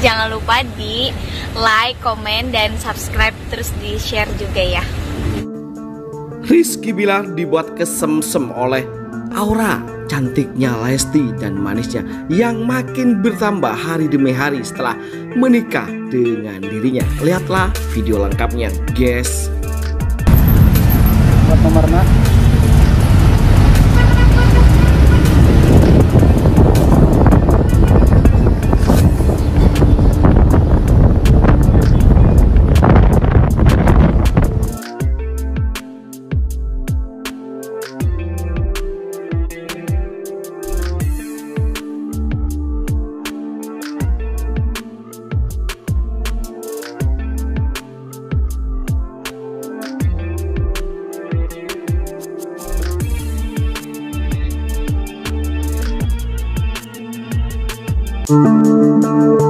jangan lupa di like, komen, dan subscribe terus di share juga ya. Rizky Bilar dibuat kesemsem oleh aura cantiknya Lesti dan manisnya yang makin bertambah hari demi hari setelah menikah dengan dirinya. Lihatlah video lengkapnya, guys. Buat nomornya Música